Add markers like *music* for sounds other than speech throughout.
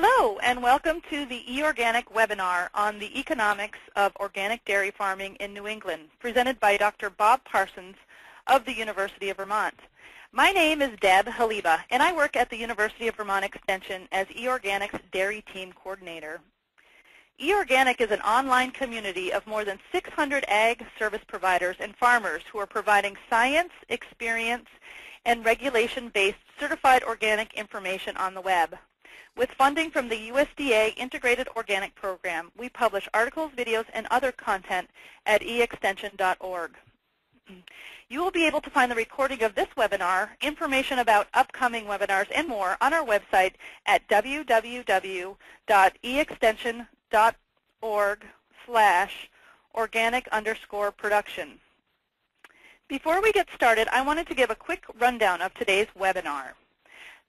Hello, and welcome to the eOrganic webinar on the economics of organic dairy farming in New England, presented by Dr. Bob Parsons of the University of Vermont. My name is Deb Heleba, and I work at the University of Vermont Extension as eOrganic's Dairy Team Coordinator. eOrganic is an online community of more than 600 ag service providers and farmers who are providing science, experience, and regulation-based certified organic information on the web. With funding from the USDA Integrated Organic Program, we publish articles, videos, and other content at eextension.org. *clears throat* You will be able to find the recording of this webinar, information about upcoming webinars, and more on our website at www.eextension.org slash organic underscore production. Before we get started, I wanted to give a quick rundown of today's webinar.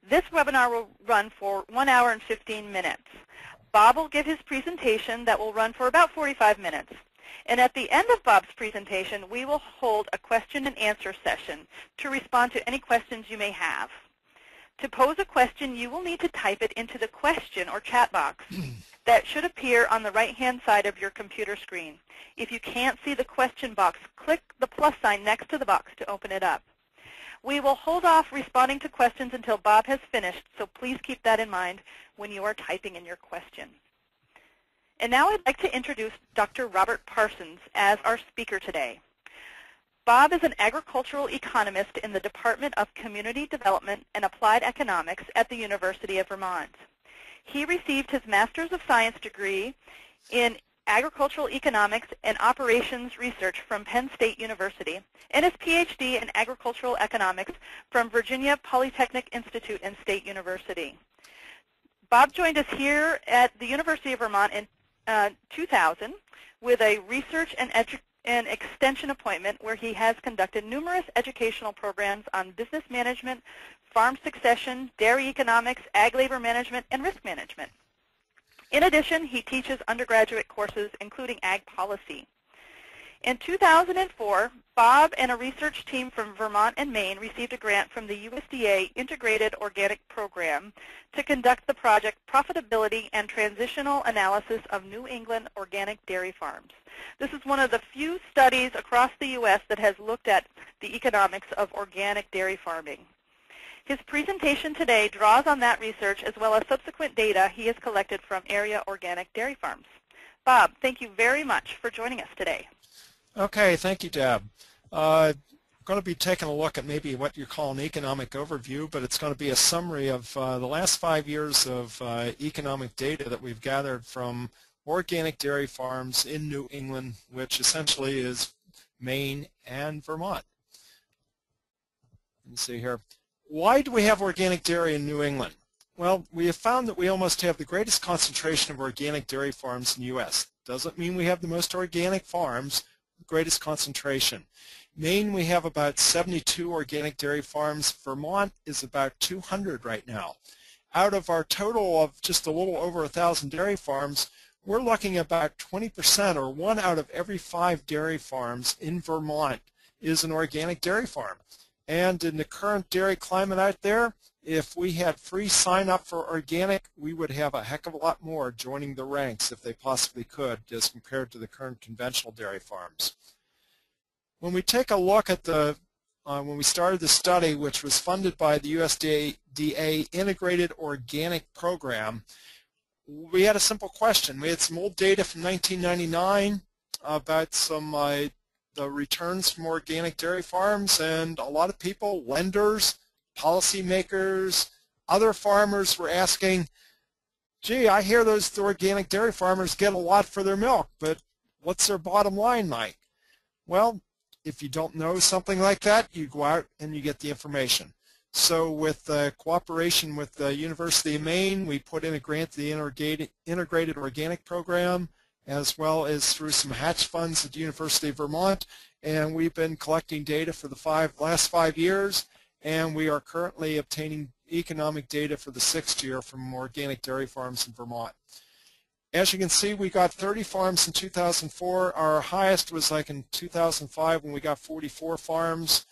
This webinar will run for 1 hour and 15 minutes. Bob will give his presentation that will run for about 45 minutes. And at the end of Bob's presentation, we will hold a question and answer session to respond to any questions you may have. To pose a question, you will need to type it into the question or chat box *clears throat* that should appear on the right-hand side of your computer screen. If you can't see the question box, click the plus sign next to the box to open it up. We will hold off responding to questions until Bob has finished, so please keep that in mind when you are typing in your question. And now I'd like to introduce Dr. Robert Parsons as our speaker today. Bob is an agricultural economist in the Department of Community Development and Applied Economics at the University of Vermont. He received his Master's of Science degree in Agricultural Economics and Operations Research from Penn State University, and his PhD in Agricultural Economics from Virginia Polytechnic Institute and State University. Bob joined us here at the University of Vermont in uh, 2000 with a research and, and extension appointment where he has conducted numerous educational programs on business management, farm succession, dairy economics, ag labor management, and risk management. In addition, he teaches undergraduate courses, including ag policy. In 2004, Bob and a research team from Vermont and Maine received a grant from the USDA Integrated Organic Program to conduct the project Profitability and Transitional Analysis of New England Organic Dairy Farms. This is one of the few studies across the U.S. that has looked at the economics of organic dairy farming. His presentation today draws on that research as well as subsequent data he has collected from area organic dairy farms. Bob, thank you very much for joining us today. Okay, thank you, Deb. Uh, going to be taking a look at maybe what you call an economic overview, but it's going to be a summary of uh, the last five years of uh, economic data that we've gathered from organic dairy farms in New England, which essentially is Maine and Vermont. Let me see here. Why do we have organic dairy in New England? Well, we have found that we almost have the greatest concentration of organic dairy farms in the U.S. Doesn't mean we have the most organic farms, greatest concentration. Maine, we have about 72 organic dairy farms. Vermont is about 200 right now. Out of our total of just a little over 1,000 dairy farms, we're looking about 20% or one out of every five dairy farms in Vermont is an organic dairy farm. And in the current dairy climate out there, if we had free sign up for organic, we would have a heck of a lot more joining the ranks if they possibly could as compared to the current conventional dairy farms. When we take a look at the, uh, when we started the study, which was funded by the USDA Integrated Organic Program, we had a simple question. We had some old data from 1999 about some uh, the returns from organic dairy farms and a lot of people, lenders, policymakers, other farmers were asking, gee, I hear those organic dairy farmers get a lot for their milk, but what's their bottom line like? Well, if you don't know something like that, you go out and you get the information. So with the cooperation with the University of Maine, we put in a grant to the Integrated Organic Program as well as through some hatch funds at the University of Vermont. And we've been collecting data for the five, last five years, and we are currently obtaining economic data for the sixth year from organic dairy farms in Vermont. As you can see, we got 30 farms in 2004. Our highest was like in 2005 when we got 44 farms.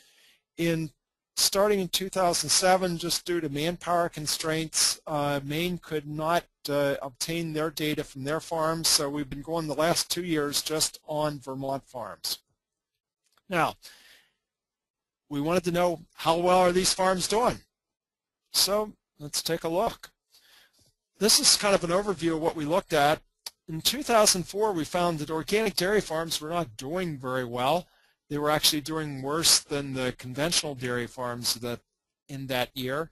In starting in 2007, just due to manpower constraints, uh, Maine could not uh, obtain their data from their farms, so we've been going the last two years just on Vermont farms. Now, we wanted to know how well are these farms doing. So let's take a look. This is kind of an overview of what we looked at. In 2004, we found that organic dairy farms were not doing very well. They were actually doing worse than the conventional dairy farms that in that year.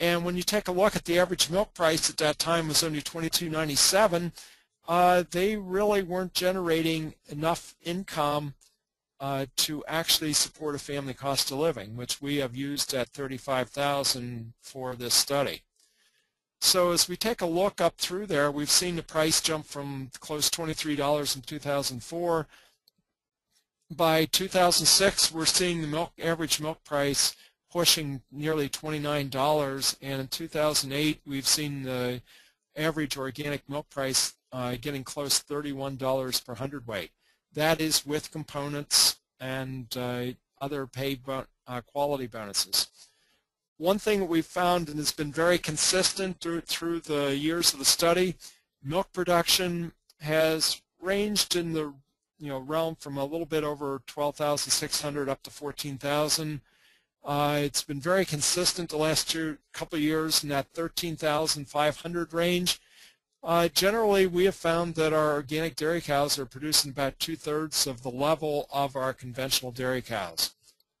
And when you take a look at the average milk price at that time was only $22.97, uh, they really weren't generating enough income uh, to actually support a family cost of living, which we have used at 35000 for this study. So as we take a look up through there, we've seen the price jump from close $23 in 2004. By 2006, we're seeing the milk average milk price pushing nearly $29, and in 2008, we've seen the average organic milk price uh, getting close $31 per hundredweight. That is with components and uh, other paid uh, quality bonuses. One thing that we've found and has been very consistent through, through the years of the study, milk production has ranged in the you know realm from a little bit over 12,600 up to 14,000. Uh, it's been very consistent the last two, couple years in that 13,500 range. Uh, generally, we have found that our organic dairy cows are producing about two-thirds of the level of our conventional dairy cows.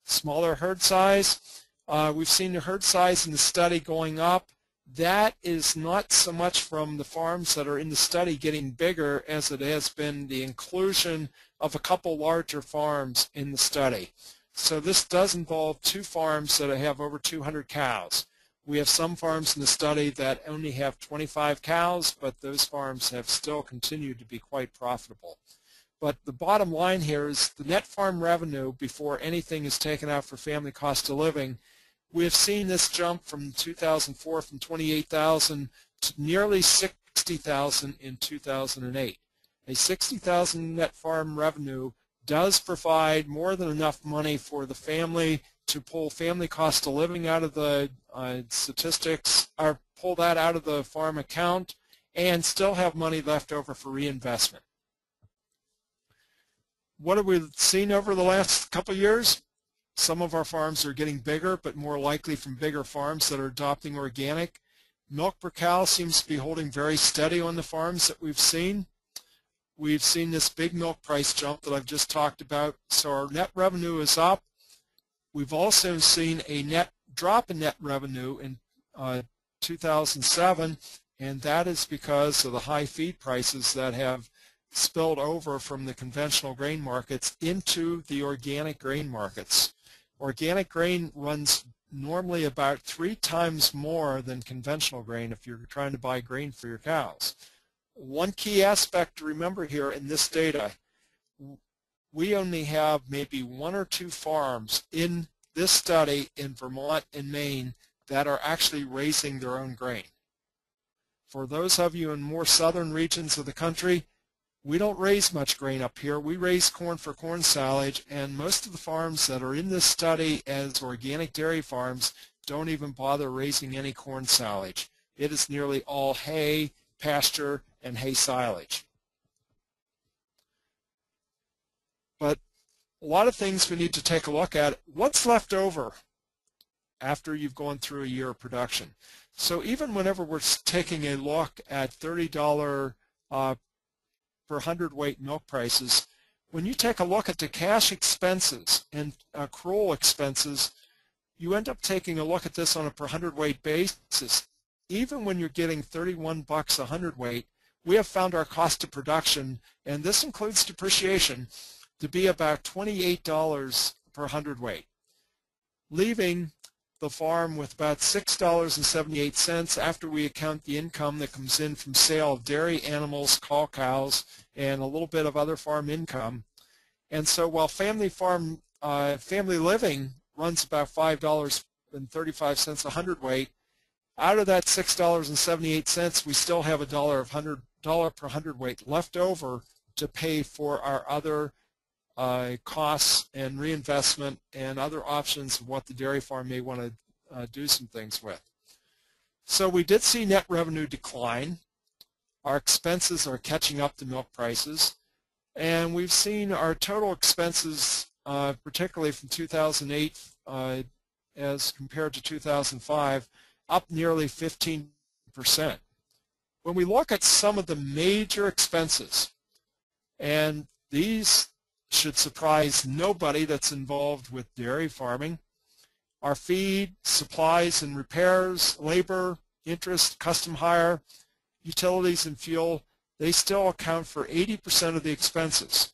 Smaller herd size, uh, we've seen the herd size in the study going up. That is not so much from the farms that are in the study getting bigger as it has been the inclusion of a couple larger farms in the study. So this does involve two farms that have over 200 cows. We have some farms in the study that only have 25 cows, but those farms have still continued to be quite profitable. But the bottom line here is the net farm revenue before anything is taken out for family cost of living. We have seen this jump from 2004 from 28,000 to nearly 60,000 in 2008. A 60,000 net farm revenue does provide more than enough money for the family to pull family cost of living out of the uh, statistics, or pull that out of the farm account, and still have money left over for reinvestment. What have we seen over the last couple years? Some of our farms are getting bigger, but more likely from bigger farms that are adopting organic. Milk per cow seems to be holding very steady on the farms that we've seen. We've seen this big milk price jump that I've just talked about. So our net revenue is up. We've also seen a net drop in net revenue in uh, 2007, and that is because of the high feed prices that have spilled over from the conventional grain markets into the organic grain markets. Organic grain runs normally about three times more than conventional grain if you're trying to buy grain for your cows. One key aspect to remember here in this data we only have maybe one or two farms in this study in Vermont and Maine that are actually raising their own grain. For those of you in more southern regions of the country, we don't raise much grain up here. We raise corn for corn silage, and most of the farms that are in this study as organic dairy farms don't even bother raising any corn silage. It is nearly all hay, pasture, and hay silage. But a lot of things we need to take a look at. What's left over after you've gone through a year of production? So even whenever we're taking a look at $30 uh, per hundredweight milk prices, when you take a look at the cash expenses and accrual expenses, you end up taking a look at this on a per hundredweight basis. Even when you're getting 31 bucks a hundredweight, we have found our cost of production, and this includes depreciation, to be about $28 per hundredweight, leaving the farm with about $6.78 after we account the income that comes in from sale of dairy animals, cull cows, and a little bit of other farm income. And so while family farm, uh, family living runs about $5.35 a hundredweight, out of that $6.78, we still have a dollar of hundred dollar per hundredweight left over to pay for our other uh, costs and reinvestment and other options of what the dairy farm may want to uh, do some things with. So we did see net revenue decline. Our expenses are catching up to milk prices. And we've seen our total expenses, uh, particularly from 2008 uh, as compared to 2005, up nearly 15%. When we look at some of the major expenses, and these should surprise nobody that's involved with dairy farming, our feed, supplies and repairs, labor, interest, custom hire, utilities and fuel, they still account for 80% of the expenses.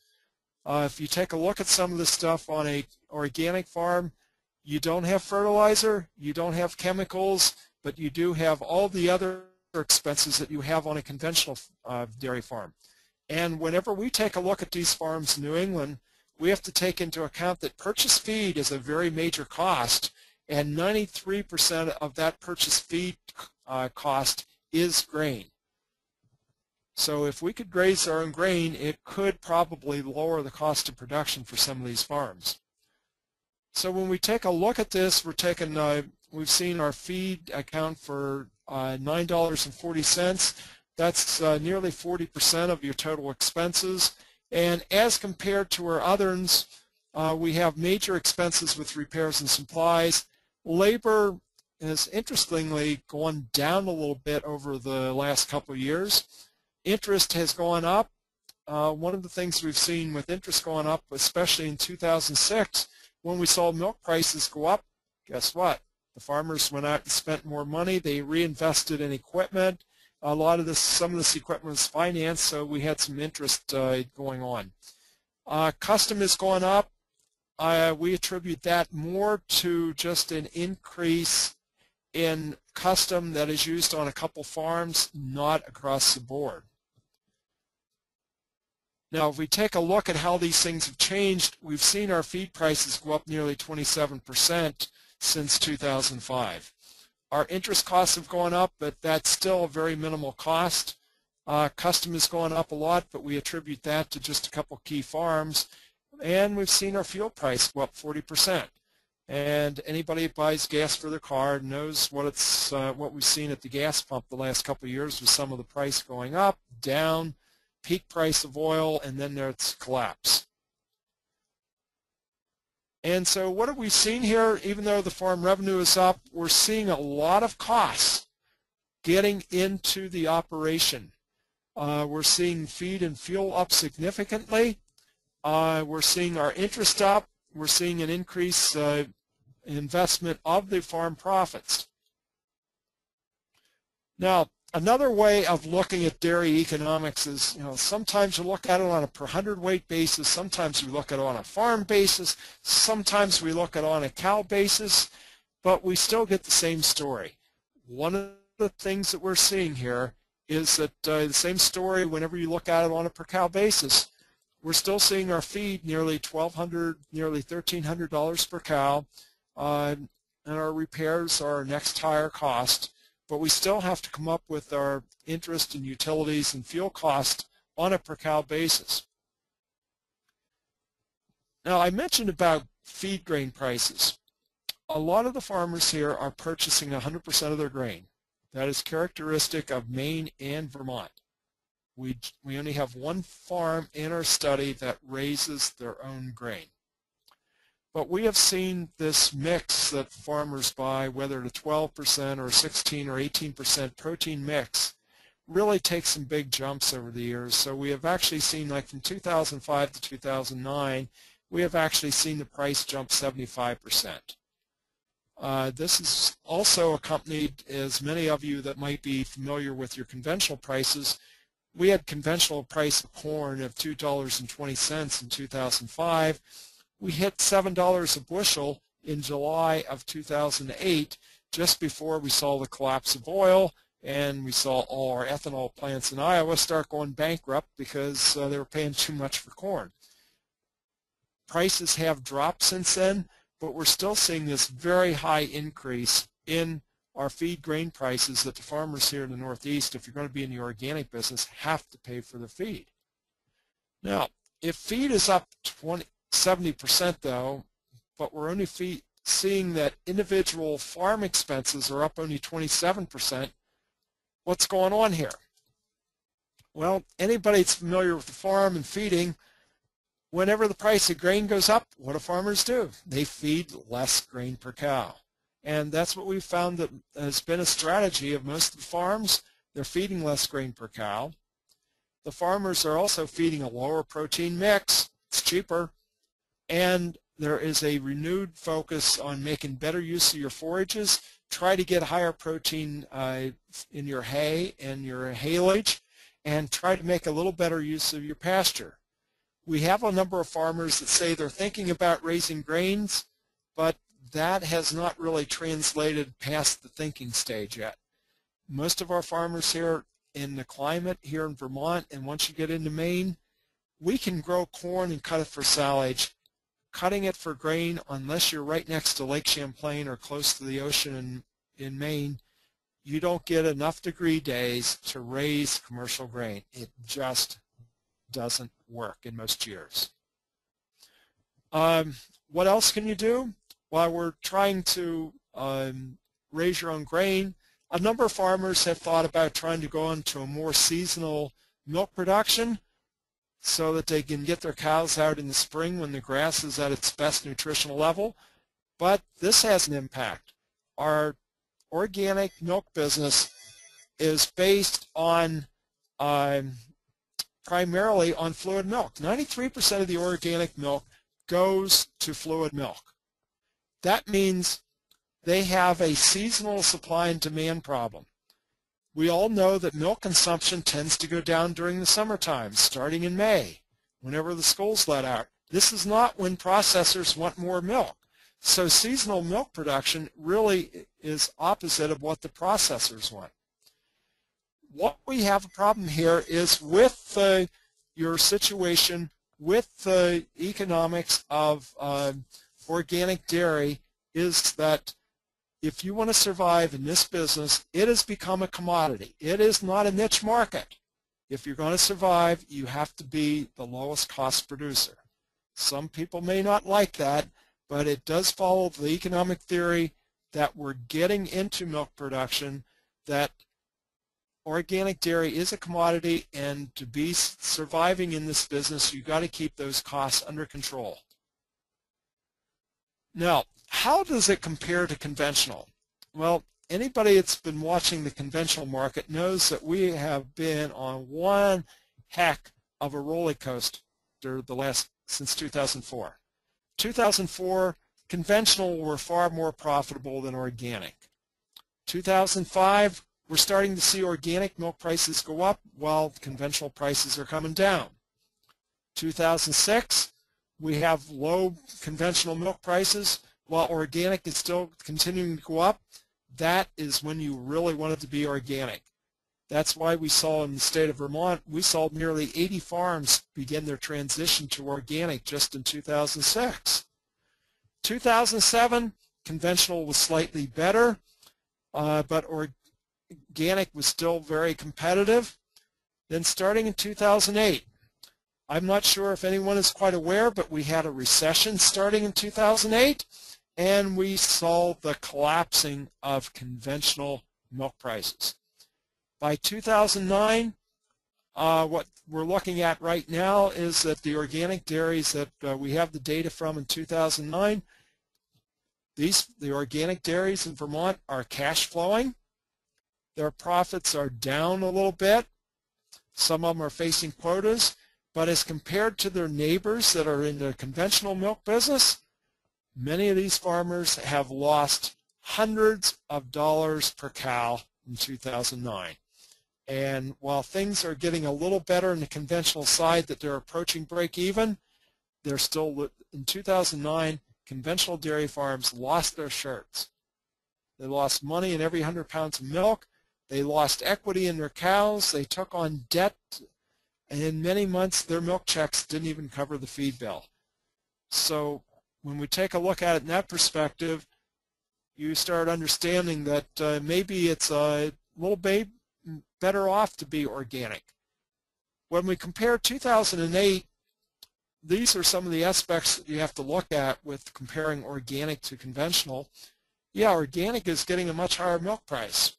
Uh, if you take a look at some of the stuff on a organic farm, you don't have fertilizer, you don't have chemicals, but you do have all the other expenses that you have on a conventional uh, dairy farm. And whenever we take a look at these farms in New England, we have to take into account that purchase feed is a very major cost, and 93% of that purchase feed uh, cost is grain. So if we could graze our own grain, it could probably lower the cost of production for some of these farms. So when we take a look at this, we're taking, uh, we've seen our feed account for uh, $9.40. That's uh, nearly 40% of your total expenses. And as compared to our others, uh, we have major expenses with repairs and supplies. Labor has interestingly gone down a little bit over the last couple of years. Interest has gone up. Uh, one of the things we've seen with interest going up, especially in 2006, when we saw milk prices go up, guess what? The farmers went out and spent more money. They reinvested in equipment a lot of this, some of this equipment was financed, so we had some interest uh, going on. Uh, custom has gone up. Uh, we attribute that more to just an increase in custom that is used on a couple farms, not across the board. Now, if we take a look at how these things have changed, we've seen our feed prices go up nearly 27% since 2005. Our interest costs have gone up, but that's still a very minimal cost. Uh, custom has gone up a lot, but we attribute that to just a couple key farms. And we've seen our fuel price go up 40%. And anybody that buys gas for their car knows what it's uh, what we've seen at the gas pump the last couple of years with some of the price going up, down, peak price of oil, and then there's collapse. And so what have we seen here? Even though the farm revenue is up, we're seeing a lot of costs getting into the operation. Uh, we're seeing feed and fuel up significantly. Uh, we're seeing our interest up. We're seeing an increase uh, investment of the farm profits. Now, Another way of looking at dairy economics is, you know, sometimes you look at it on a per hundredweight basis, sometimes we look at it on a farm basis, sometimes we look at it on a cow basis, but we still get the same story. One of the things that we're seeing here is that uh, the same story whenever you look at it on a per cow basis. We're still seeing our feed nearly 1,200, nearly $1,300 per cow, uh, and our repairs are our next higher cost but we still have to come up with our interest and utilities and fuel cost on a per cow basis. Now I mentioned about feed grain prices. A lot of the farmers here are purchasing 100% of their grain. That is characteristic of Maine and Vermont. We, we only have one farm in our study that raises their own grain. But we have seen this mix that farmers buy, whether a 12% or 16 or 18% protein mix, really take some big jumps over the years. So we have actually seen, like from 2005 to 2009, we have actually seen the price jump 75%. Uh, this is also accompanied, as many of you that might be familiar with your conventional prices, we had conventional price of corn of $2.20 in 2005 we hit $7 a bushel in July of 2008, just before we saw the collapse of oil and we saw all our ethanol plants in Iowa start going bankrupt because uh, they were paying too much for corn. Prices have dropped since then, but we're still seeing this very high increase in our feed grain prices that the farmers here in the Northeast, if you're going to be in the organic business, have to pay for the feed. Now, if feed is up 20, 70% though, but we're only seeing that individual farm expenses are up only 27%. What's going on here? Well, anybody that's familiar with the farm and feeding, whenever the price of grain goes up, what do farmers do? They feed less grain per cow. And that's what we've found that has been a strategy of most of the farms. They're feeding less grain per cow. The farmers are also feeding a lower protein mix. It's cheaper. And there is a renewed focus on making better use of your forages. Try to get higher protein uh, in your hay and your haylage and try to make a little better use of your pasture. We have a number of farmers that say they're thinking about raising grains, but that has not really translated past the thinking stage yet. Most of our farmers here in the climate here in Vermont and once you get into Maine, we can grow corn and cut it for silage cutting it for grain unless you're right next to Lake Champlain or close to the ocean in, in Maine, you don't get enough degree days to raise commercial grain. It just doesn't work in most years. Um, what else can you do? While we're trying to um, raise your own grain, a number of farmers have thought about trying to go into a more seasonal milk production so that they can get their cows out in the spring when the grass is at its best nutritional level. But this has an impact. Our organic milk business is based on um, primarily on fluid milk. 93% of the organic milk goes to fluid milk. That means they have a seasonal supply and demand problem. We all know that milk consumption tends to go down during the summertime, starting in May, whenever the schools let out. This is not when processors want more milk. So seasonal milk production really is opposite of what the processors want. What we have a problem here is with uh, your situation with the economics of uh, organic dairy is that if you want to survive in this business, it has become a commodity. It is not a niche market. If you're going to survive, you have to be the lowest cost producer. Some people may not like that, but it does follow the economic theory that we're getting into milk production, that organic dairy is a commodity, and to be surviving in this business, you've got to keep those costs under control. Now, how does it compare to conventional? Well, anybody that's been watching the conventional market knows that we have been on one heck of a roller coaster the last since 2004. 2004, conventional were far more profitable than organic. 2005, we're starting to see organic milk prices go up while conventional prices are coming down. 2006, we have low conventional milk prices while organic is still continuing to go up, that is when you really want it to be organic. That's why we saw in the state of Vermont, we saw nearly 80 farms begin their transition to organic just in 2006. 2007, conventional was slightly better, uh, but organic was still very competitive. Then starting in 2008, I'm not sure if anyone is quite aware, but we had a recession starting in 2008 and we saw the collapsing of conventional milk prices. By 2009, uh, what we're looking at right now is that the organic dairies that uh, we have the data from in 2009, these the organic dairies in Vermont are cash flowing. Their profits are down a little bit. Some of them are facing quotas, but as compared to their neighbors that are in the conventional milk business, Many of these farmers have lost hundreds of dollars per cow in 2009. And while things are getting a little better in the conventional side that they're approaching break even, they're still, in 2009, conventional dairy farms lost their shirts. They lost money in every 100 pounds of milk. They lost equity in their cows. They took on debt. And in many months, their milk checks didn't even cover the feed bill. So when we take a look at it in that perspective, you start understanding that uh, maybe it's a little bit better off to be organic. When we compare 2008, these are some of the aspects that you have to look at with comparing organic to conventional. Yeah, organic is getting a much higher milk price.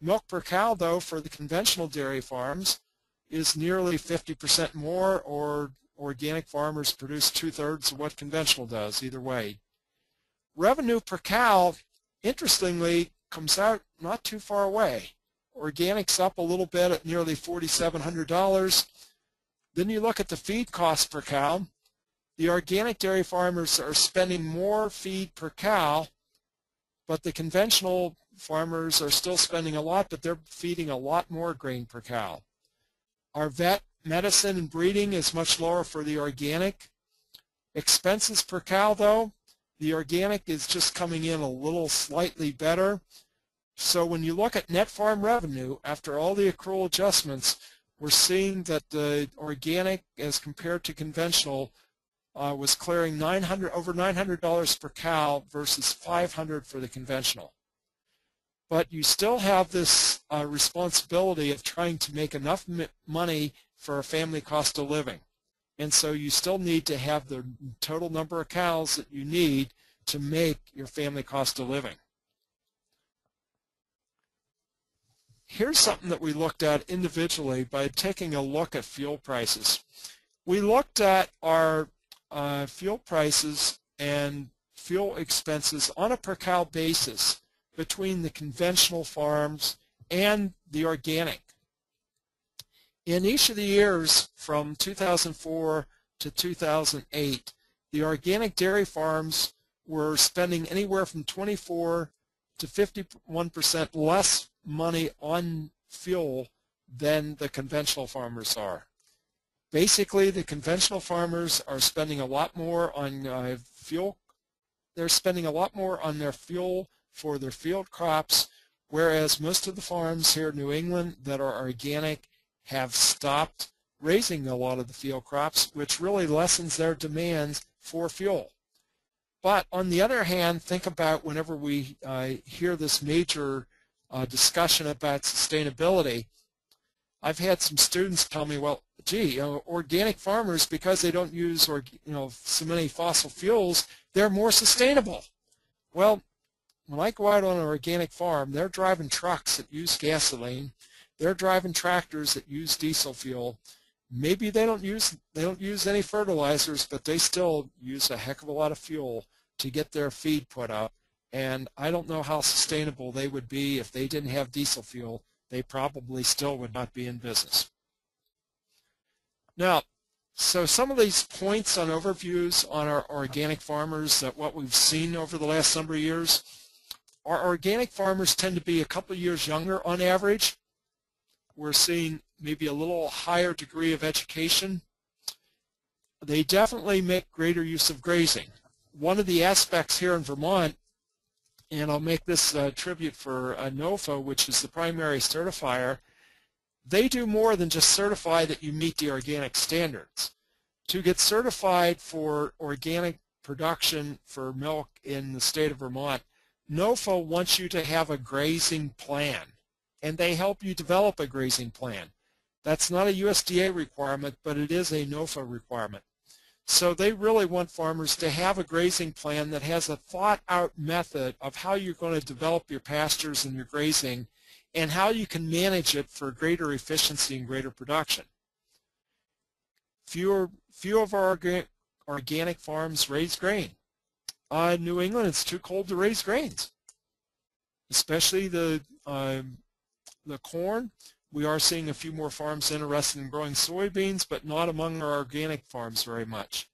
Milk per cow, though, for the conventional dairy farms is nearly 50% more, or organic farmers produce two-thirds of what conventional does, either way. Revenue per cow, interestingly, comes out not too far away. Organic's up a little bit at nearly $4,700. Then you look at the feed cost per cow. The organic dairy farmers are spending more feed per cow, but the conventional farmers are still spending a lot, but they're feeding a lot more grain per cow. Our vet medicine and breeding is much lower for the organic. Expenses per cow, though, the organic is just coming in a little slightly better. So when you look at net farm revenue, after all the accrual adjustments, we're seeing that the organic as compared to conventional uh, was clearing 900 over $900 per cow versus 500 for the conventional. But you still have this uh, responsibility of trying to make enough money for a family cost of living. And so you still need to have the total number of cows that you need to make your family cost of living. Here's something that we looked at individually by taking a look at fuel prices. We looked at our uh, fuel prices and fuel expenses on a per cow basis between the conventional farms and the organic. In each of the years from 2004 to 2008, the organic dairy farms were spending anywhere from 24 to 51% less money on fuel than the conventional farmers are. Basically, the conventional farmers are spending a lot more on uh, fuel. They're spending a lot more on their fuel for their field crops, whereas most of the farms here in New England that are organic have stopped raising a lot of the field crops, which really lessens their demands for fuel. But on the other hand, think about whenever we uh, hear this major uh, discussion about sustainability, I've had some students tell me, well, gee, you know, organic farmers, because they don't use or, you know, so many fossil fuels, they're more sustainable. Well, when I go out on an organic farm, they're driving trucks that use gasoline. They're driving tractors that use diesel fuel. Maybe they don't use they don't use any fertilizers, but they still use a heck of a lot of fuel to get their feed put up. And I don't know how sustainable they would be if they didn't have diesel fuel. They probably still would not be in business. Now, so some of these points on overviews on our organic farmers that what we've seen over the last number of years, our organic farmers tend to be a couple of years younger on average. We're seeing maybe a little higher degree of education. They definitely make greater use of grazing. One of the aspects here in Vermont, and I'll make this a tribute for uh, NOFA, which is the primary certifier, they do more than just certify that you meet the organic standards. To get certified for organic production for milk in the state of Vermont, NOFA wants you to have a grazing plan, and they help you develop a grazing plan. That's not a USDA requirement, but it is a NOFA requirement. So they really want farmers to have a grazing plan that has a thought-out method of how you're going to develop your pastures and your grazing and how you can manage it for greater efficiency and greater production. Fewer, few of our organic farms raise grain uh, New England, it's too cold to raise grains, especially the um, the corn. We are seeing a few more farms interested in growing soybeans, but not among our organic farms very much.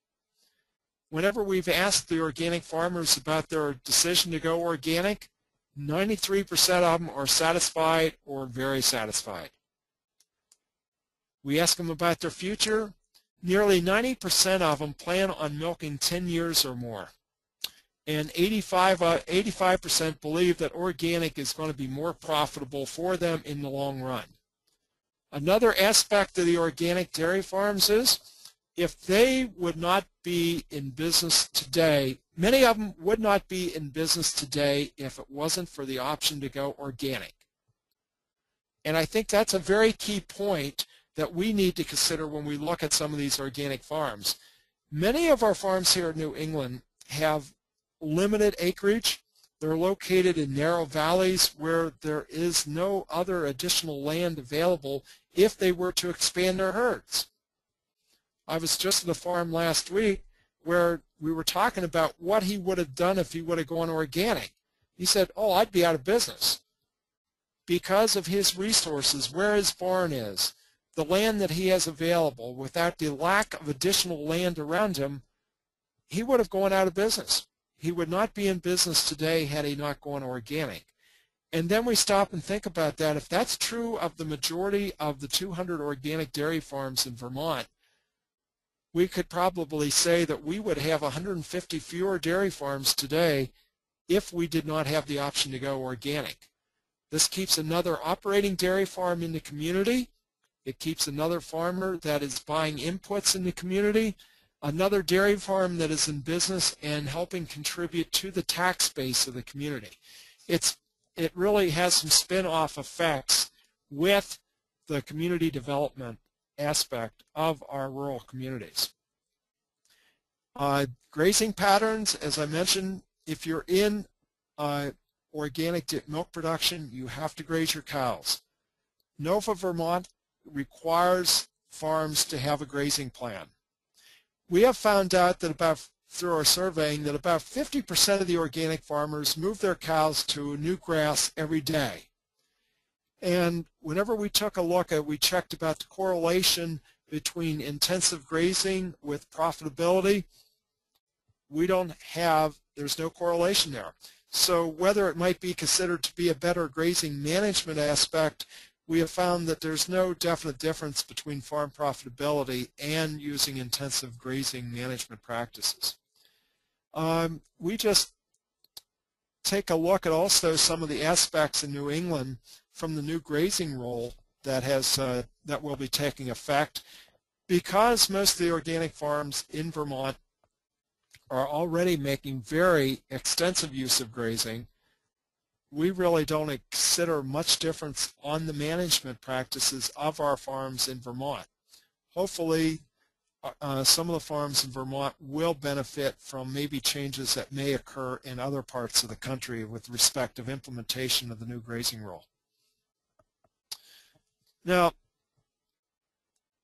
Whenever we've asked the organic farmers about their decision to go organic, 93% of them are satisfied or very satisfied. We ask them about their future. Nearly 90% of them plan on milking 10 years or more and 85 uh, 85% believe that organic is going to be more profitable for them in the long run. Another aspect of the organic dairy farms is if they would not be in business today, many of them would not be in business today if it wasn't for the option to go organic. And I think that's a very key point that we need to consider when we look at some of these organic farms. Many of our farms here in New England have limited acreage. They're located in narrow valleys where there is no other additional land available if they were to expand their herds. I was just at a farm last week where we were talking about what he would have done if he would have gone organic. He said, oh, I'd be out of business because of his resources, where his barn is, the land that he has available, without the lack of additional land around him, he would have gone out of business. He would not be in business today had he not gone organic. And then we stop and think about that. If that's true of the majority of the 200 organic dairy farms in Vermont, we could probably say that we would have 150 fewer dairy farms today if we did not have the option to go organic. This keeps another operating dairy farm in the community. It keeps another farmer that is buying inputs in the community, another dairy farm that is in business and helping contribute to the tax base of the community. It's, it really has some spin-off effects with the community development aspect of our rural communities. Uh, grazing patterns, as I mentioned, if you're in uh, organic milk production, you have to graze your cows. NOFA Vermont requires farms to have a grazing plan. We have found out that about through our surveying that about 50% of the organic farmers move their cows to new grass every day. And whenever we took a look at, we checked about the correlation between intensive grazing with profitability. We don't have, there's no correlation there. So whether it might be considered to be a better grazing management aspect, we have found that there's no definite difference between farm profitability and using intensive grazing management practices. Um, we just take a look at also some of the aspects in New England from the new grazing rule that has uh, that will be taking effect because most of the organic farms in Vermont are already making very extensive use of grazing we really don't consider much difference on the management practices of our farms in Vermont. Hopefully uh, uh some of the farms in Vermont will benefit from maybe changes that may occur in other parts of the country with respect of implementation of the new grazing rule. Now,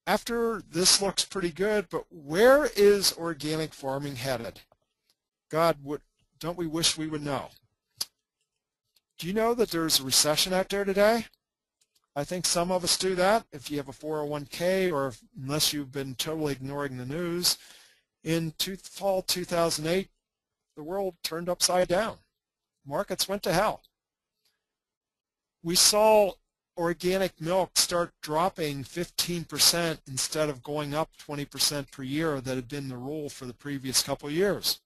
after this looks pretty good, but where is organic farming headed? God, would, don't we wish we would know? Do you know that there's a recession out there today? I think some of us do that if you have a 401k or if, unless you've been totally ignoring the news. In two, fall 2008, the world turned upside down. Markets went to hell. We saw organic milk start dropping 15% instead of going up 20% per year that had been the rule for the previous couple years.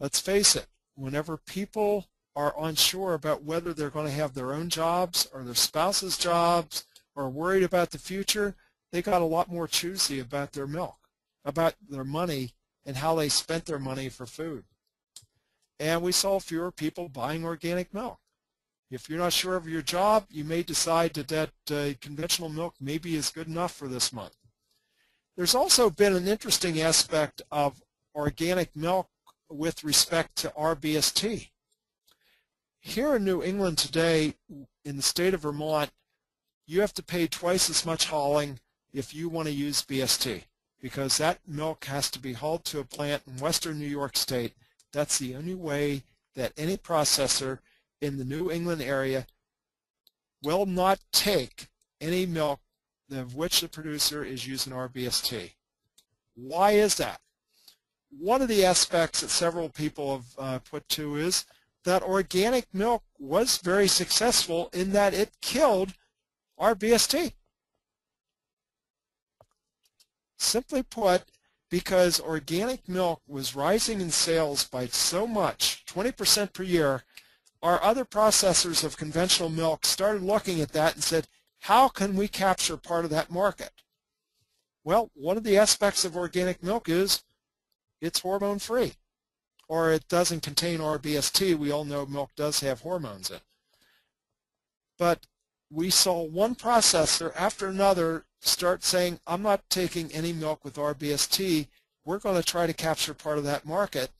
Let's face it, whenever people are unsure about whether they're going to have their own jobs or their spouse's jobs or worried about the future, they got a lot more choosy about their milk, about their money and how they spent their money for food. And we saw fewer people buying organic milk. If you're not sure of your job, you may decide that that uh, conventional milk maybe is good enough for this month. There's also been an interesting aspect of organic milk with respect to RBST. Here in New England today, in the state of Vermont, you have to pay twice as much hauling if you want to use BST because that milk has to be hauled to a plant in western New York State. That's the only way that any processor in the New England area will not take any milk of which the producer is using RBST. Why is that? One of the aspects that several people have uh, put to is that organic milk was very successful in that it killed RBST. Simply put, because organic milk was rising in sales by so much, 20% per year, our other processors of conventional milk started looking at that and said, how can we capture part of that market? Well, one of the aspects of organic milk is it's hormone free or it doesn't contain RBST. We all know milk does have hormones in it. But we saw one processor after another start saying, I'm not taking any milk with RBST. We're going to try to capture part of that market.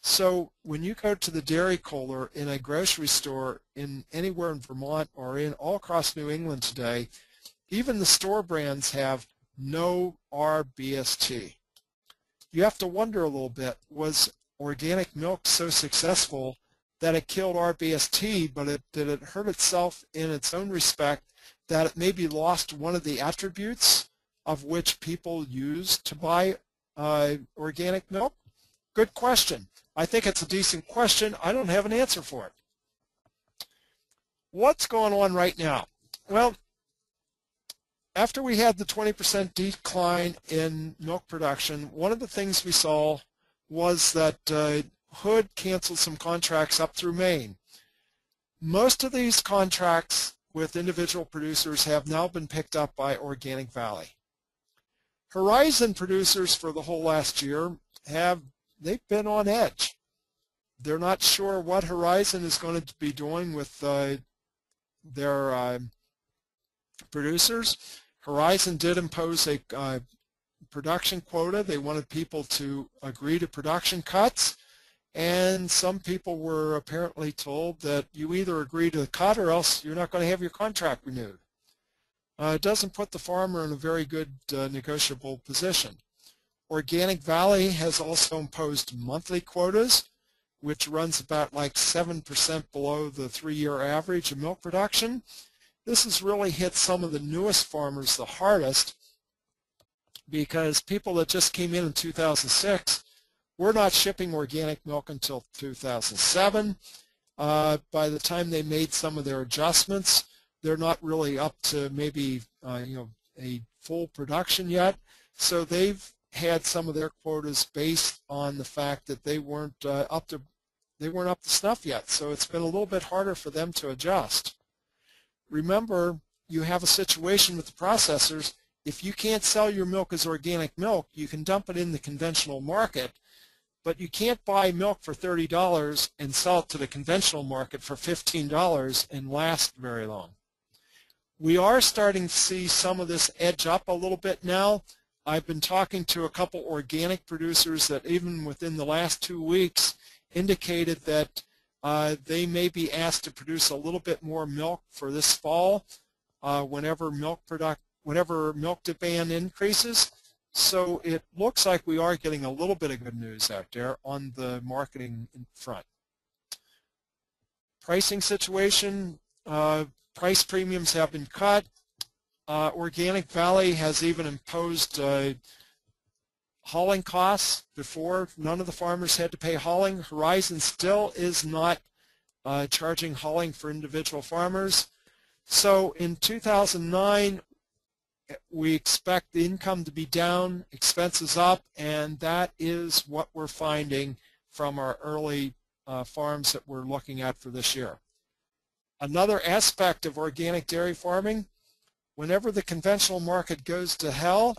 So when you go to the dairy cooler in a grocery store in anywhere in Vermont or in all across New England today, even the store brands have no RBST. You have to wonder a little bit, was organic milk so successful that it killed RBST, but it, did it hurt itself in its own respect that it maybe lost one of the attributes of which people use to buy uh, organic milk? Good question. I think it's a decent question. I don't have an answer for it. What's going on right now? Well, after we had the 20% decline in milk production, one of the things we saw was that uh, Hood canceled some contracts up through Maine. Most of these contracts with individual producers have now been picked up by Organic Valley. Horizon producers for the whole last year have they've been on edge. They're not sure what Horizon is going to be doing with uh, their uh, producers. Horizon did impose a uh, production quota. They wanted people to agree to production cuts. And some people were apparently told that you either agree to the cut or else you're not going to have your contract renewed. Uh, it doesn't put the farmer in a very good uh, negotiable position. Organic Valley has also imposed monthly quotas, which runs about like 7% below the three-year average of milk production. This has really hit some of the newest farmers the hardest because people that just came in in 2006 were not shipping organic milk until 2007. Uh, by the time they made some of their adjustments, they're not really up to maybe uh, you know a full production yet. So they've had some of their quotas based on the fact that they weren't uh, up to they weren't up to snuff yet. So it's been a little bit harder for them to adjust. Remember, you have a situation with the processors. If you can't sell your milk as organic milk, you can dump it in the conventional market, but you can't buy milk for $30 and sell it to the conventional market for $15 and last very long. We are starting to see some of this edge up a little bit now. I've been talking to a couple organic producers that even within the last two weeks indicated that uh, they may be asked to produce a little bit more milk for this fall uh, whenever milk product whenever milk demand increases. So it looks like we are getting a little bit of good news out there on the marketing front. Pricing situation, uh, price premiums have been cut. Uh, Organic Valley has even imposed uh, hauling costs before. None of the farmers had to pay hauling. Horizon still is not uh, charging hauling for individual farmers. So in 2009, we expect the income to be down, expenses up, and that is what we're finding from our early uh, farms that we're looking at for this year. Another aspect of organic dairy farming whenever the conventional market goes to hell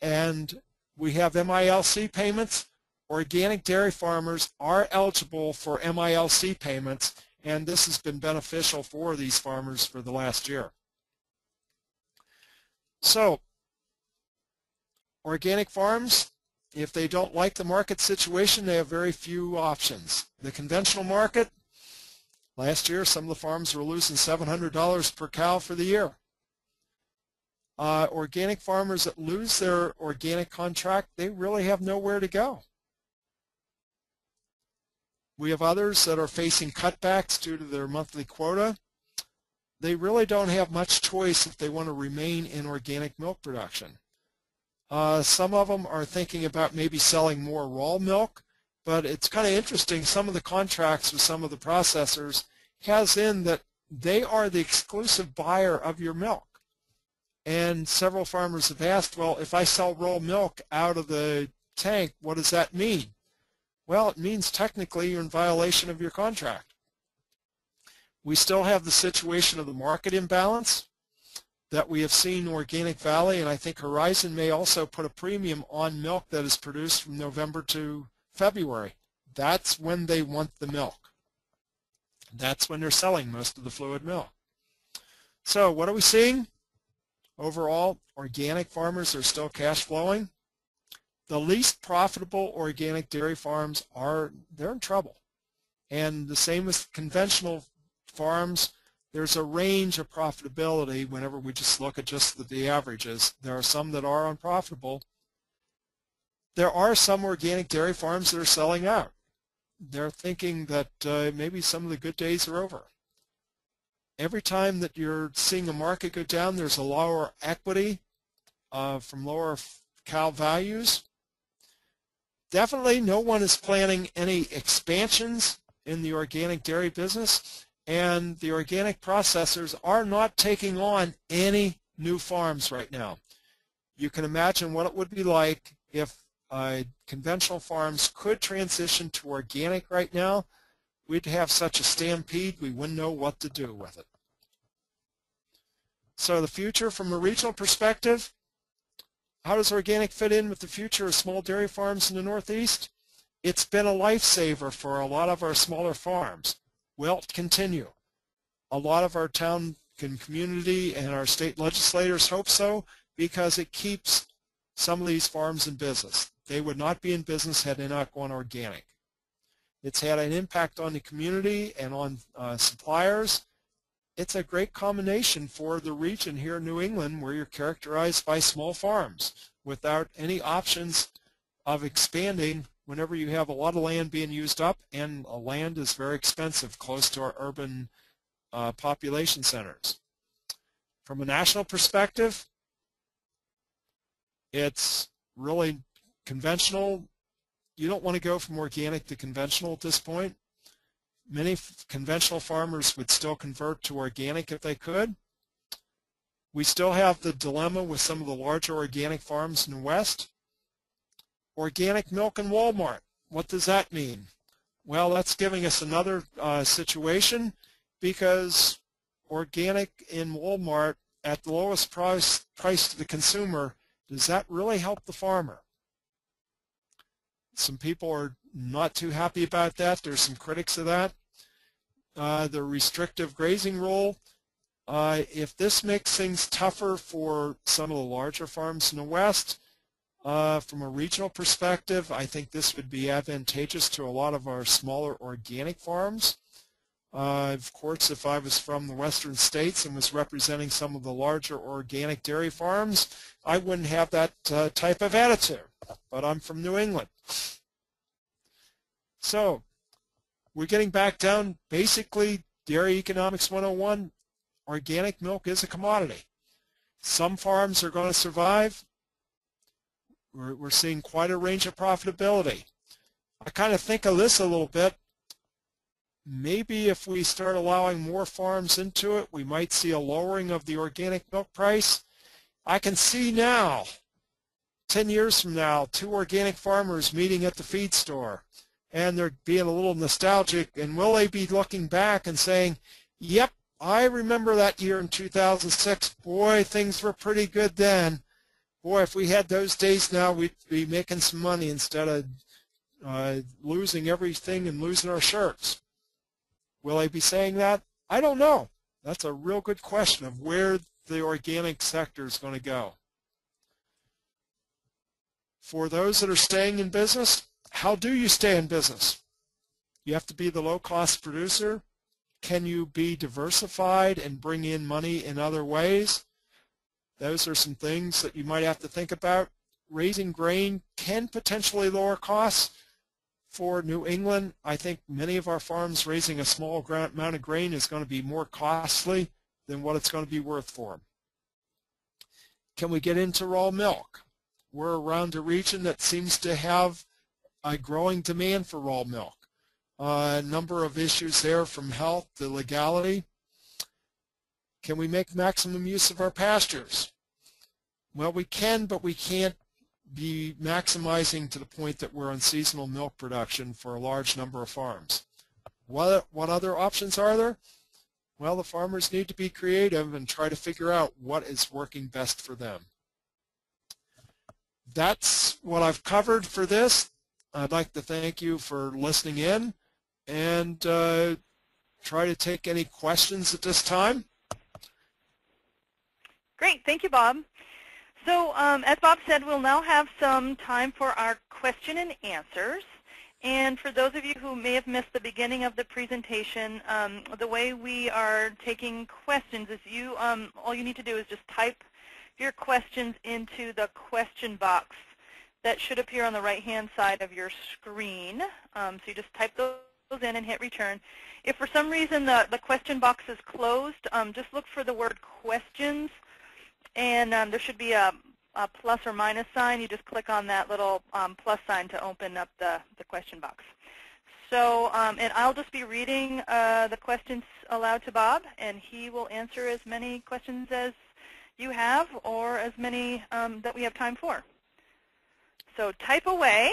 and we have MILC payments, organic dairy farmers are eligible for MILC payments, and this has been beneficial for these farmers for the last year. So, organic farms, if they don't like the market situation, they have very few options. The conventional market, last year some of the farms were losing $700 per cow for the year. Uh, organic farmers that lose their organic contract, they really have nowhere to go. We have others that are facing cutbacks due to their monthly quota. They really don't have much choice if they want to remain in organic milk production. Uh, some of them are thinking about maybe selling more raw milk, but it's kind of interesting. Some of the contracts with some of the processors has in that they are the exclusive buyer of your milk. And several farmers have asked, well, if I sell raw milk out of the tank, what does that mean? Well, it means technically you're in violation of your contract. We still have the situation of the market imbalance that we have seen in Organic Valley, and I think Horizon may also put a premium on milk that is produced from November to February. That's when they want the milk. That's when they're selling most of the fluid milk. So what are we seeing? Overall, organic farmers are still cash flowing. The least profitable organic dairy farms are, they're in trouble. And the same with conventional farms, there's a range of profitability whenever we just look at just the, the averages. There are some that are unprofitable. There are some organic dairy farms that are selling out. They're thinking that uh, maybe some of the good days are over every time that you're seeing a market go down, there's a lower equity uh, from lower cow values. Definitely no one is planning any expansions in the organic dairy business, and the organic processors are not taking on any new farms right now. You can imagine what it would be like if uh, conventional farms could transition to organic right now we'd have such a stampede we wouldn't know what to do with it. So the future from a regional perspective, how does organic fit in with the future of small dairy farms in the Northeast? It's been a lifesaver for a lot of our smaller farms. Will it continue? A lot of our town and community and our state legislators hope so because it keeps some of these farms in business. They would not be in business had they not gone organic. It's had an impact on the community and on uh, suppliers. It's a great combination for the region here in New England where you're characterized by small farms without any options of expanding whenever you have a lot of land being used up and land is very expensive close to our urban uh, population centers. From a national perspective, it's really conventional you don't want to go from organic to conventional at this point. Many conventional farmers would still convert to organic if they could. We still have the dilemma with some of the larger organic farms in the West. Organic milk in Walmart. What does that mean? Well, that's giving us another uh, situation because organic in Walmart at the lowest price, price to the consumer, does that really help the farmer? Some people are not too happy about that. There's some critics of that. Uh, the restrictive grazing rule, uh, if this makes things tougher for some of the larger farms in the West, uh, from a regional perspective, I think this would be advantageous to a lot of our smaller organic farms. Uh, of course, if I was from the western states and was representing some of the larger organic dairy farms, I wouldn't have that uh, type of attitude. But I'm from New England. So we're getting back down basically Dairy Economics 101, organic milk is a commodity. Some farms are going to survive. We're, we're seeing quite a range of profitability. I kind of think of this a little bit maybe if we start allowing more farms into it, we might see a lowering of the organic milk price. I can see now, 10 years from now, two organic farmers meeting at the feed store, and they're being a little nostalgic, and will they be looking back and saying, yep, I remember that year in 2006. Boy, things were pretty good then. Boy, if we had those days now, we'd be making some money instead of uh, losing everything and losing our shirts. Will I be saying that? I don't know. That's a real good question of where the organic sector is going to go. For those that are staying in business, how do you stay in business? You have to be the low-cost producer. Can you be diversified and bring in money in other ways? Those are some things that you might have to think about. Raising grain can potentially lower costs, for New England, I think many of our farms raising a small amount of grain is going to be more costly than what it's going to be worth for them. Can we get into raw milk? We're around a region that seems to have a growing demand for raw milk. Uh, a number of issues there from health to legality. Can we make maximum use of our pastures? Well, we can, but we can't be maximizing to the point that we're on seasonal milk production for a large number of farms. What, what other options are there? Well, the farmers need to be creative and try to figure out what is working best for them. That's what I've covered for this. I'd like to thank you for listening in and uh, try to take any questions at this time. Great, thank you, Bob. So um, as Bob said, we'll now have some time for our question and answers. And for those of you who may have missed the beginning of the presentation, um, the way we are taking questions is you, um, all you need to do is just type your questions into the question box that should appear on the right-hand side of your screen. Um, so you just type those in and hit return. If for some reason the, the question box is closed, um, just look for the word questions and um, there should be a, a, plus or minus sign. You just click on that little um, plus sign to open up the, the question box. So, um, and I'll just be reading uh, the questions aloud to Bob, and he will answer as many questions as you have or as many um, that we have time for. So type away,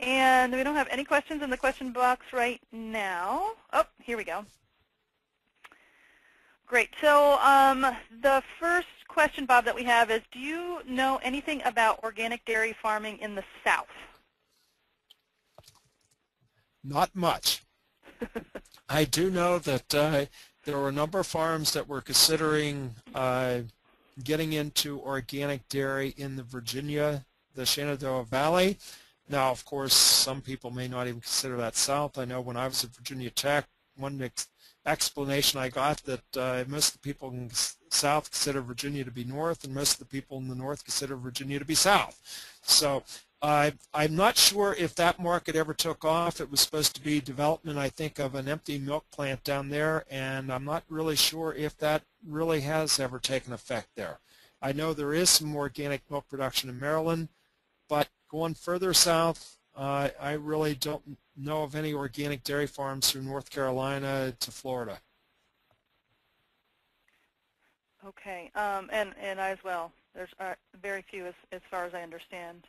and we don't have any questions in the question box right now. Oh, here we go. Great. So um, the first question, Bob, that we have is, do you know anything about organic dairy farming in the South? Not much. *laughs* I do know that uh, there were a number of farms that were considering uh, getting into organic dairy in the Virginia, the Shenandoah Valley. Now, of course, some people may not even consider that South. I know when I was at Virginia Tech, one explanation I got that uh, most of the people in the South consider Virginia to be North, and most of the people in the North consider Virginia to be South. So uh, I'm not sure if that market ever took off. It was supposed to be development, I think, of an empty milk plant down there, and I'm not really sure if that really has ever taken effect there. I know there is some organic milk production in Maryland, but going further south, uh, I really don't know of any organic dairy farms from North Carolina to Florida. Okay, um, and, and I as well. There's uh, very few as, as far as I understand.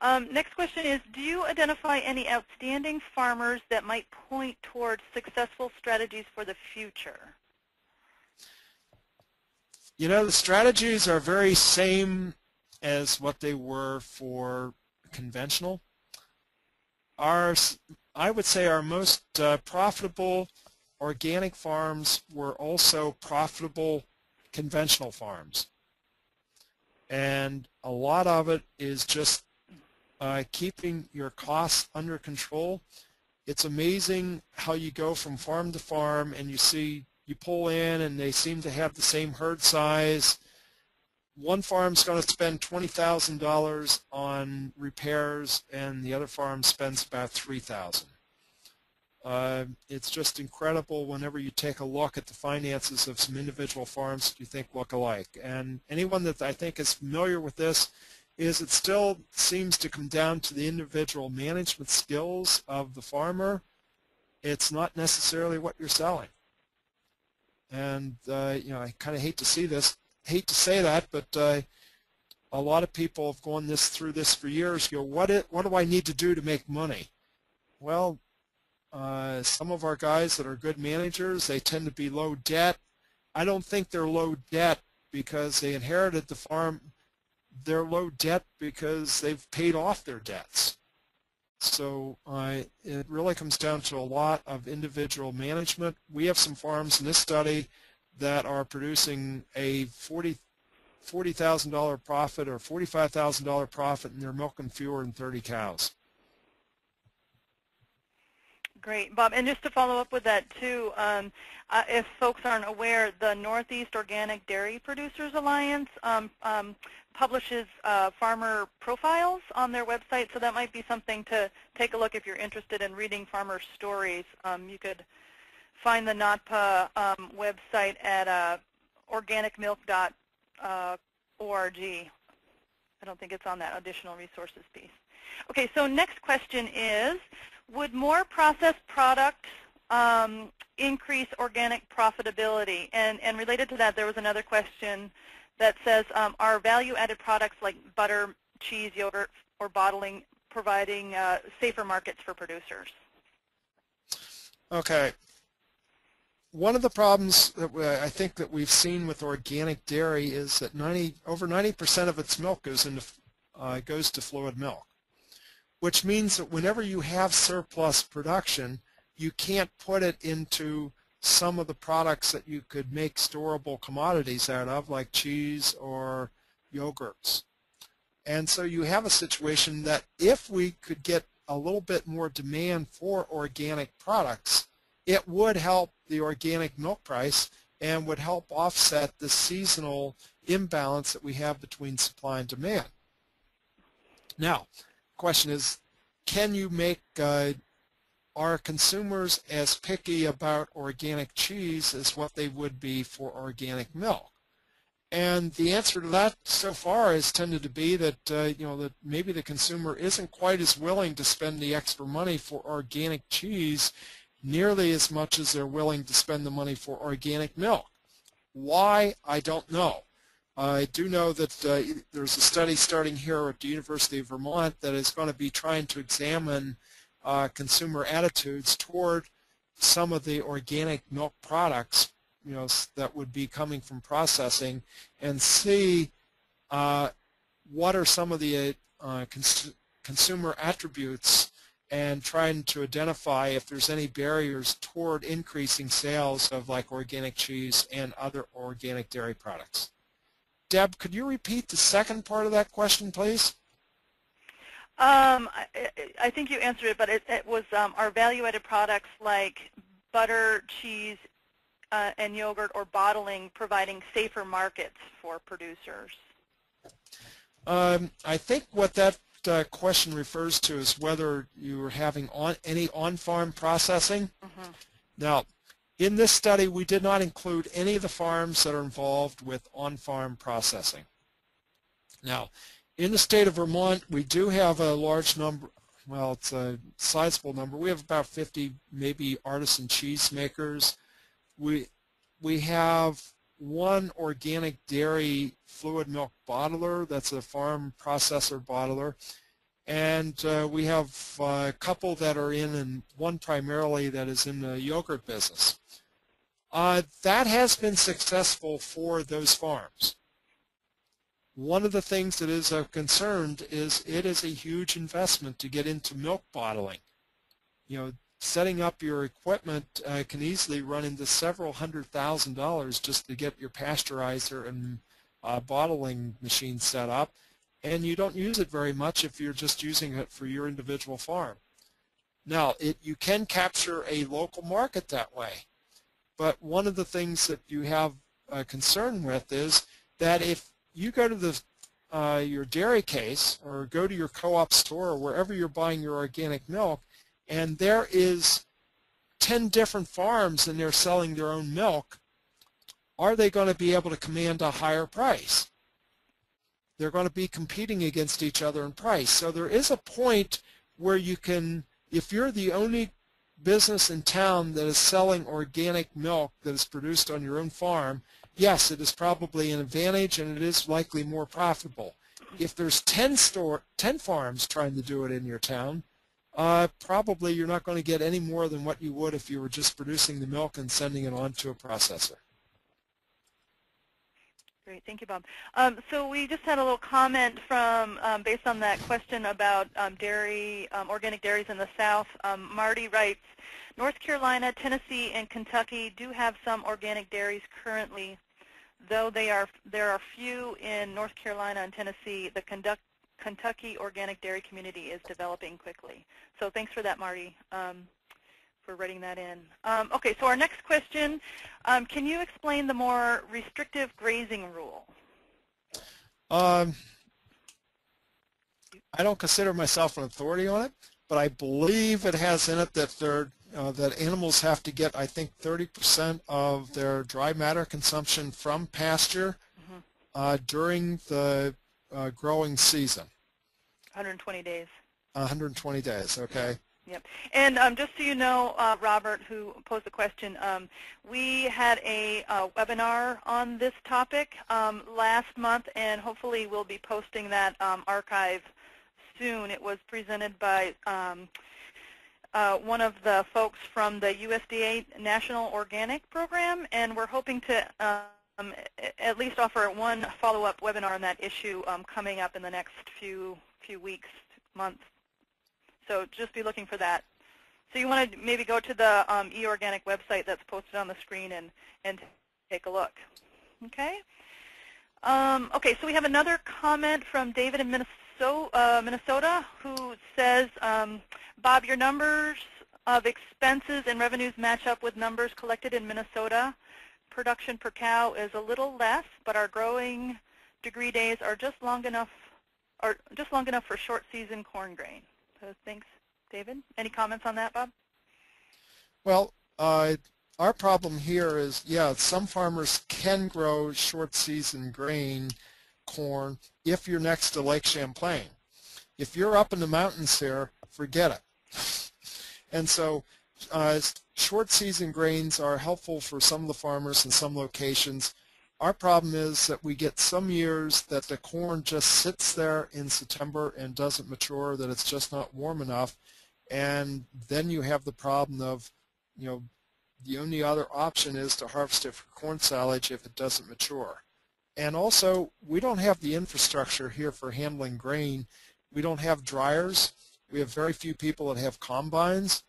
Um, next question is, do you identify any outstanding farmers that might point towards successful strategies for the future? You know, the strategies are very same as what they were for conventional. Our, I would say our most uh, profitable organic farms were also profitable conventional farms. And a lot of it is just uh, keeping your costs under control. It's amazing how you go from farm to farm and you see you pull in and they seem to have the same herd size one farm's going to spend $20,000 on repairs and the other farm spends about 3000 uh, It's just incredible whenever you take a look at the finances of some individual farms that you think look alike. And anyone that I think is familiar with this is it still seems to come down to the individual management skills of the farmer. It's not necessarily what you're selling. And uh, you know, I kind of hate to see this, hate to say that, but uh, a lot of people have gone this through this for years. Go, what it, what do I need to do to make money? Well, uh, some of our guys that are good managers, they tend to be low debt. I don't think they're low debt because they inherited the farm. They're low debt because they've paid off their debts. So uh, it really comes down to a lot of individual management. We have some farms in this study that are producing a 40 $40,000 profit or $45,000 profit and they're milking fewer than 30 cows. Great, Bob. And just to follow up with that too, um, uh, if folks aren't aware, the Northeast Organic Dairy Producers Alliance um, um, publishes uh, farmer profiles on their website, so that might be something to take a look if you're interested in reading farmer stories. Um, you could find the NODPA um, website at uh, organicmilk.org. Uh, I don't think it's on that additional resources piece. Okay, so next question is, would more processed products um, increase organic profitability? And, and related to that, there was another question that says, um, are value-added products like butter, cheese, yogurt, or bottling providing uh, safer markets for producers? Okay, one of the problems that I think that we've seen with organic dairy is that 90 over 90% of its milk goes into uh, goes to fluid milk, which means that whenever you have surplus production, you can't put it into some of the products that you could make storable commodities out of, like cheese or yogurts. And so you have a situation that if we could get a little bit more demand for organic products, it would help the organic milk price and would help offset the seasonal imbalance that we have between supply and demand. Now, the question is, can you make uh, are consumers as picky about organic cheese as what they would be for organic milk? And the answer to that so far has tended to be that uh, you know that maybe the consumer isn't quite as willing to spend the extra money for organic cheese nearly as much as they're willing to spend the money for organic milk. Why? I don't know. I do know that uh, there's a study starting here at the University of Vermont that is going to be trying to examine uh, consumer attitudes toward some of the organic milk products you know, that would be coming from processing and see uh, what are some of the uh, cons consumer attributes and trying to identify if there's any barriers toward increasing sales of like organic cheese and other organic dairy products. Deb, could you repeat the second part of that question, please? Um, I, I, think you answered it, but it, it was um, our value-added products like butter, cheese, uh, and yogurt or bottling providing safer markets for producers? Um, I think what that uh, question refers to is whether you are having on any on-farm processing. Mm -hmm. Now, in this study, we did not include any of the farms that are involved with on-farm processing. Now, in the state of Vermont, we do have a large number, well, it's a sizable number. We have about 50 maybe artisan cheese makers we we have one organic dairy fluid milk bottler that's a farm processor bottler and uh, we have a couple that are in and one primarily that is in the yogurt business. Uh, that has been successful for those farms. One of the things that is of concern is it is a huge investment to get into milk bottling. You know, setting up your equipment uh, can easily run into several hundred thousand dollars just to get your pasteurizer and uh, bottling machine set up and you don't use it very much if you're just using it for your individual farm. Now, it, you can capture a local market that way, but one of the things that you have a concern with is that if you go to the uh, your dairy case or go to your co-op store or wherever you're buying your organic milk and there is 10 different farms and they're selling their own milk, are they going to be able to command a higher price? They're going to be competing against each other in price. So there is a point where you can, if you're the only business in town that is selling organic milk that is produced on your own farm, yes, it is probably an advantage and it is likely more profitable. If there's 10 store, 10 farms trying to do it in your town, uh, probably you're not going to get any more than what you would if you were just producing the milk and sending it on to a processor. Great, thank you, Bob. Um, so we just had a little comment from, um, based on that question about um, dairy, um, organic dairies in the South. Um, Marty writes, North Carolina, Tennessee, and Kentucky do have some organic dairies currently, though they are there are few in North Carolina and Tennessee. The conduct, Kentucky organic dairy community is developing quickly. So thanks for that, Marty, um, for writing that in. Um, okay, so our next question, um, can you explain the more restrictive grazing rule? Um, I don't consider myself an authority on it, but I believe it has in it that they uh, that animals have to get, I think, 30% of their dry matter consumption from pasture mm -hmm. uh, during the uh, growing season? 120 days. 120 days, okay. Yep. And um, just so you know, uh, Robert, who posed the question, um, we had a uh, webinar on this topic um, last month, and hopefully we'll be posting that um, archive soon. It was presented by um, uh, one of the folks from the USDA National Organic Program, and we're hoping to um, at least offer one follow-up webinar on that issue um, coming up in the next few few weeks, months. So just be looking for that So you want to maybe go to the um, eOrganic website that's posted on the screen and, and take a look. Okay? Um, okay, so we have another comment from David in Minnesota, uh, Minnesota who says, um, Bob, your numbers of expenses and revenues match up with numbers collected in Minnesota. Production per cow is a little less, but our growing degree days are just long enough, or just long enough for short season corn grain. So thanks, David. Any comments on that, Bob? Well, uh, our problem here is, yeah, some farmers can grow short season grain, corn, if you're next to Lake Champlain. If you're up in the mountains here, forget it. And so uh, short season grains are helpful for some of the farmers in some locations. Our problem is that we get some years that the corn just sits there in September and doesn't mature, that it's just not warm enough. And then you have the problem of, you know, the only other option is to harvest it for corn silage if it doesn't mature. And also, we don't have the infrastructure here for handling grain. We don't have dryers. We have very few people that have combines.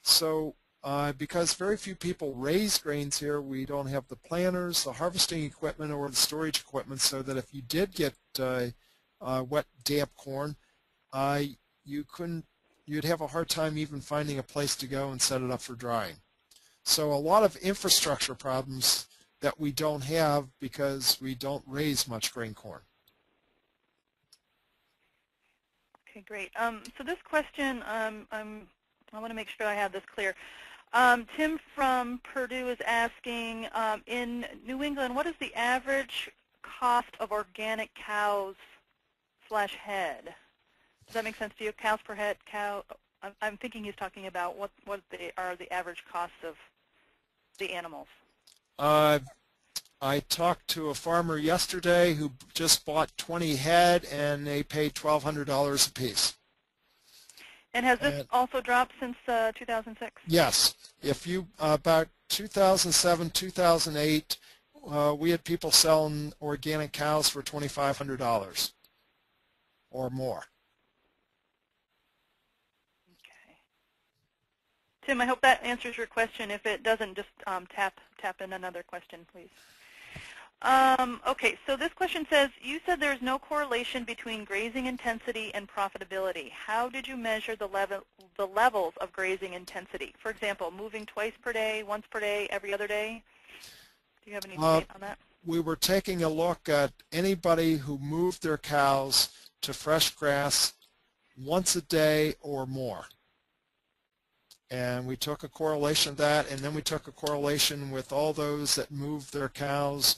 So uh, because very few people raise grains here, we don't have the planters, the harvesting equipment, or the storage equipment so that if you did get uh, uh, wet, damp corn, uh, you couldn't, you'd have a hard time even finding a place to go and set it up for drying. So a lot of infrastructure problems that we don't have because we don't raise much grain corn. Okay, great. Um, so this question, um, I'm, I want to make sure I have this clear. Um, Tim from Purdue is asking, um, in New England, what is the average cost of organic cows slash head? Does that make sense to you? Cows per head, cow? I'm, thinking he's talking about what what they are the average costs of the animals. Uh, I talked to a farmer yesterday who just bought 20 head and they paid $1,200 a piece. And has this and, also dropped since uh, 2006? Yes. If you uh, about 2007, 2008, uh, we had people selling organic cows for $2,500 or more. Okay. Tim, I hope that answers your question. If it doesn't, just um, tap tap in another question, please. Um, okay, so this question says, you said there's no correlation between grazing intensity and profitability. How did you measure the, level, the levels of grazing intensity? For example, moving twice per day, once per day, every other day? Do you have any uh, on that? We were taking a look at anybody who moved their cows to fresh grass once a day or more. And we took a correlation of that, and then we took a correlation with all those that moved their cows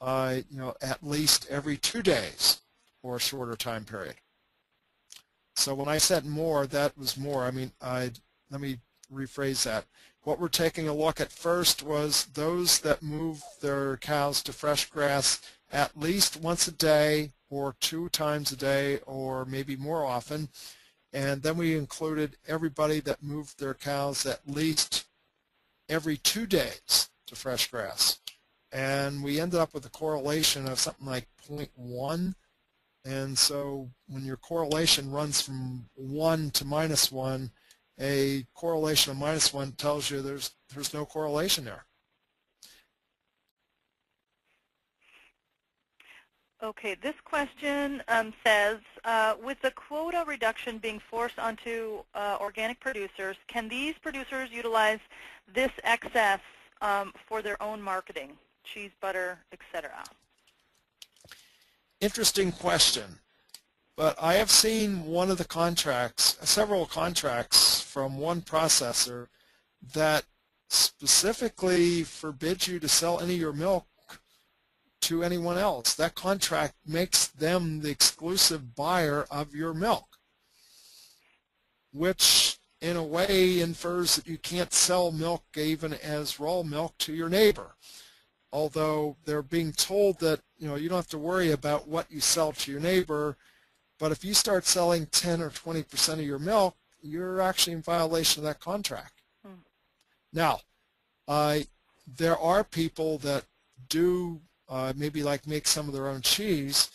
uh, you know, at least every two days or a shorter time period. So when I said more, that was more. I mean, I let me rephrase that. What we're taking a look at first was those that move their cows to fresh grass at least once a day or two times a day or maybe more often. And then we included everybody that moved their cows at least every two days to fresh grass and we ended up with a correlation of something like 0.1 and so when your correlation runs from 1 to minus 1 a correlation of minus 1 tells you there's there's no correlation there. Okay, this question um, says, uh, with the quota reduction being forced onto uh, organic producers, can these producers utilize this excess um, for their own marketing? Cheese, butter, etc.? Interesting question. But I have seen one of the contracts, several contracts from one processor that specifically forbids you to sell any of your milk to anyone else. That contract makes them the exclusive buyer of your milk, which in a way infers that you can't sell milk even as raw milk to your neighbor although they're being told that you know you don't have to worry about what you sell to your neighbor but if you start selling 10 or 20 percent of your milk you're actually in violation of that contract hmm. now uh, there are people that do uh, maybe like make some of their own cheese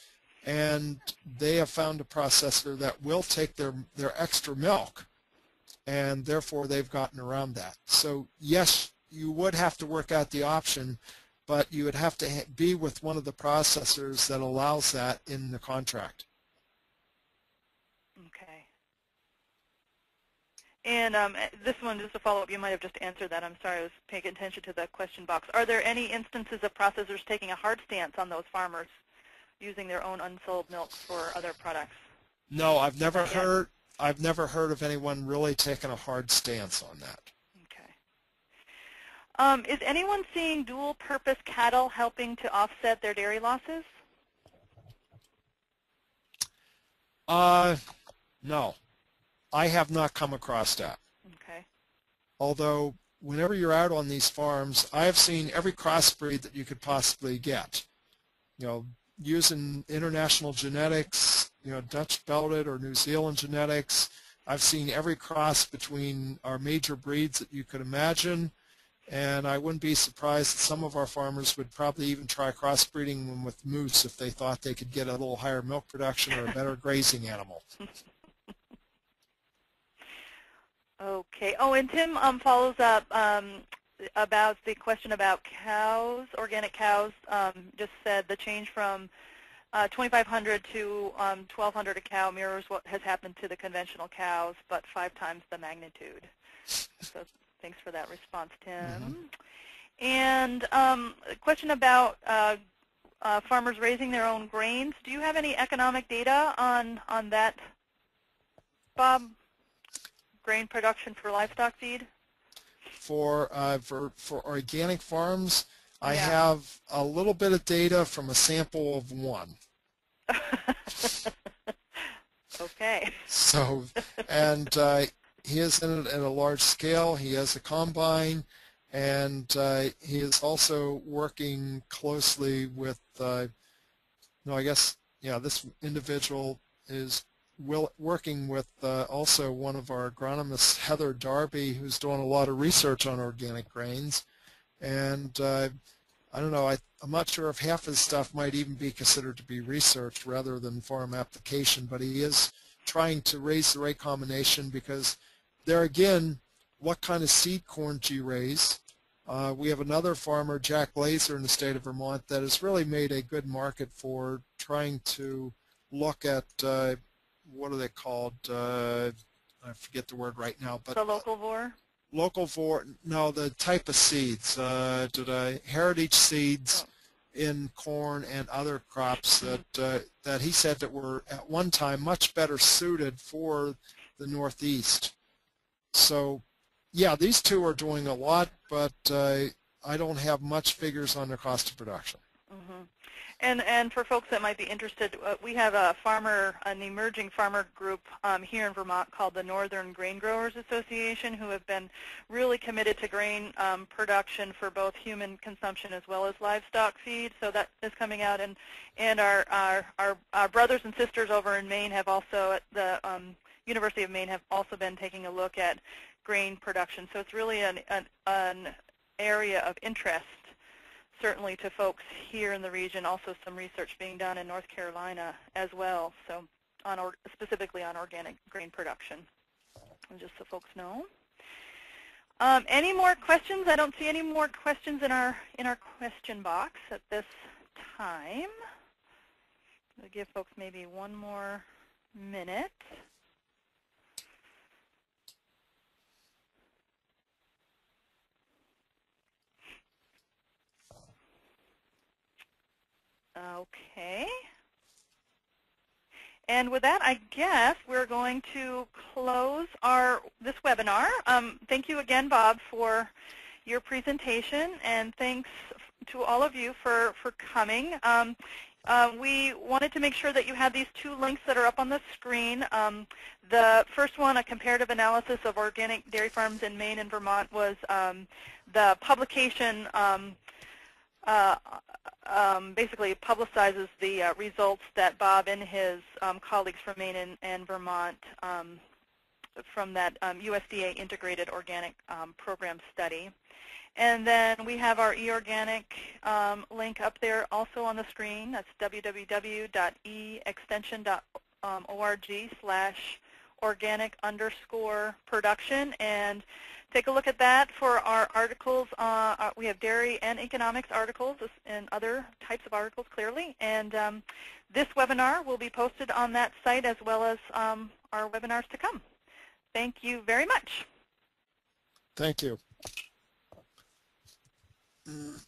and they have found a processor that will take their their extra milk and therefore they've gotten around that. So yes, you would have to work out the option, but you would have to be with one of the processors that allows that in the contract. Okay. And um, this one, just a follow-up, you might have just answered that. I'm sorry, I was paying attention to the question box. Are there any instances of processors taking a hard stance on those farmers using their own unsold milk for other products? No, I've never heard. I've never heard of anyone really taking a hard stance on that. Um, is anyone seeing dual-purpose cattle helping to offset their dairy losses? Uh, no. I have not come across that. Okay. Although, whenever you're out on these farms, I have seen every crossbreed that you could possibly get. You know, using international genetics, you know, Dutch belted or New Zealand genetics. I've seen every cross between our major breeds that you could imagine, and I wouldn't be surprised that some of our farmers would probably even try crossbreeding them with moose if they thought they could get a little higher milk production or a better *laughs* grazing animal. Okay. Oh, and Tim um, follows up um, about the question about cows, organic cows. Um, just said the change from uh, 2,500 to um, 1,200 a cow mirrors what has happened to the conventional cows, but five times the magnitude. So thanks for that response, Tim. Mm -hmm. And um, a question about uh, uh, farmers raising their own grains. Do you have any economic data on on that, Bob? Grain production for livestock feed? For uh, for for organic farms, I have a little bit of data from a sample of one. *laughs* okay. So, and uh, he is in it at a large scale. He has a combine, and uh, he is also working closely with. Uh, no, I guess yeah. This individual is will, working with uh, also one of our agronomists, Heather Darby, who's doing a lot of research on organic grains, and uh, I don't know, I, I, am not sure if half his stuff might even be considered to be research rather than farm application, but he is trying to raise the right combination because there again, what kind of seed corn do you raise? Uh, we have another farmer, Jack Lazor, in the state of Vermont that has really made a good market for trying to look at, uh, what are they called? Uh, I forget the word right now. but The Local locavore, no, the type of seeds, uh, I, heritage seeds in corn and other crops that uh, that he said that were at one time much better suited for the Northeast. So, yeah, these two are doing a lot, but uh, I don't have much figures on their cost of production. Mm -hmm. And, and for folks that might be interested, uh, we have a farmer, an emerging farmer group um, here in Vermont called the Northern Grain Growers Association who have been really committed to grain um, production for both human consumption as well as livestock feed. So that is coming out. And, and our, our, our, our brothers and sisters over in Maine have also, at the um, University of Maine, have also been taking a look at grain production. So it's really an, an, an area of interest certainly to folks here in the region, also some research being done in North Carolina as well, so on or, specifically on organic grain production, just so folks know. Um, any more questions? I don't see any more questions in our in our question box at this time. I'll give folks maybe one more minute. Okay. And with that, I guess we're going to close our this webinar. Um, thank you again, Bob, for your presentation, and thanks to all of you for, for coming. Um, uh, we wanted to make sure that you had these two links that are up on the screen. Um, the first one, a comparative analysis of organic dairy farms in Maine and Vermont, was um, the publication um, uh, um, basically publicizes the uh, results that Bob and his um, colleagues from Maine and, and Vermont um, from that USDA um, integrated organic um, program study. And then we have our eOrganic um, link up there also on the screen. That's www.eextension.org slash organic underscore production and take a look at that for our articles. Uh, uh, we have dairy and economics articles and other types of articles clearly. And um, this webinar will be posted on that site as well as um, our webinars to come. Thank you very much. Thank you. *clears throat*